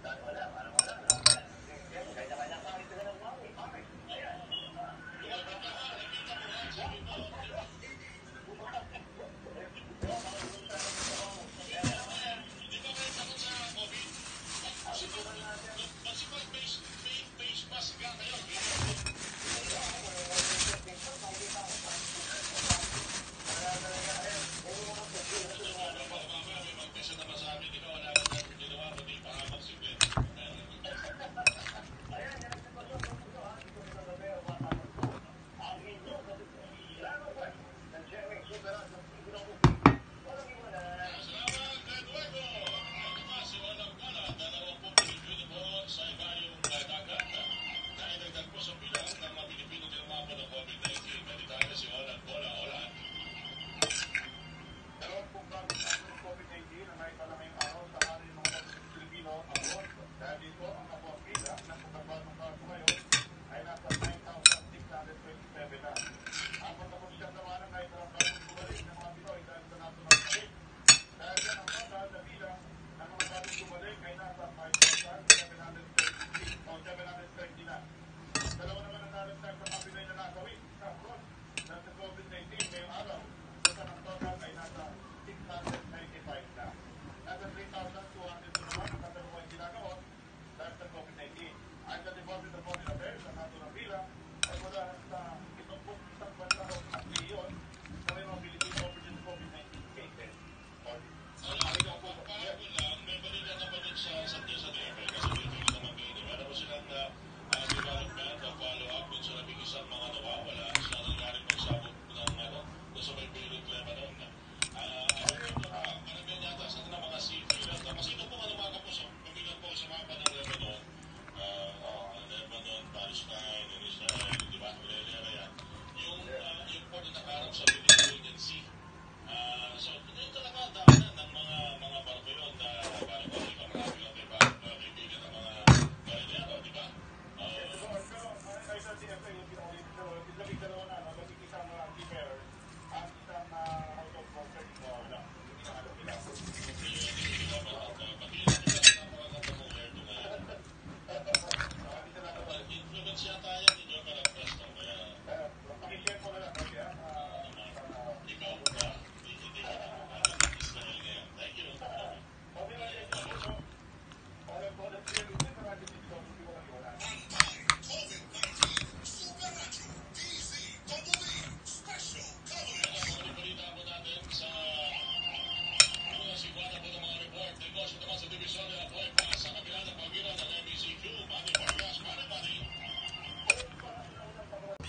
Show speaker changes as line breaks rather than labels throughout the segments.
Wala, wala, wala. Kaya na kaya na pangit na lang.
gagawin karon na sa COVID-19 ngayong araw sa San Antonio ay nasa 695 na.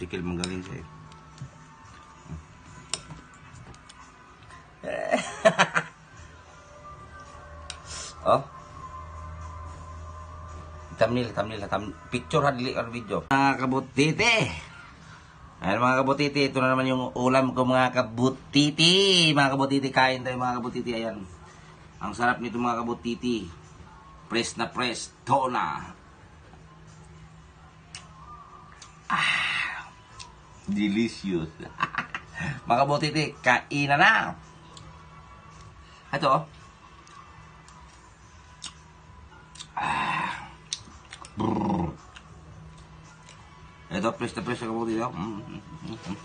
Sikil magaling sa'yo. oh. Thumbnail, thumbnail, thumbnail. Picture ha, dili or video. Mga kabutiti. Ayan mga kabutiti, ito na naman yung ulam ko mga kabutiti. Mga kabutiti, kain tayo mga kabutiti. Ayan. Ang sarap nito mga kabutiti. Press na press. Tona. Delicious. mga kabutiti, kainan na. Ito oh. Brrr. Ito, press na press ako dito. Mm, mm, mm, mm.